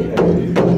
Amen.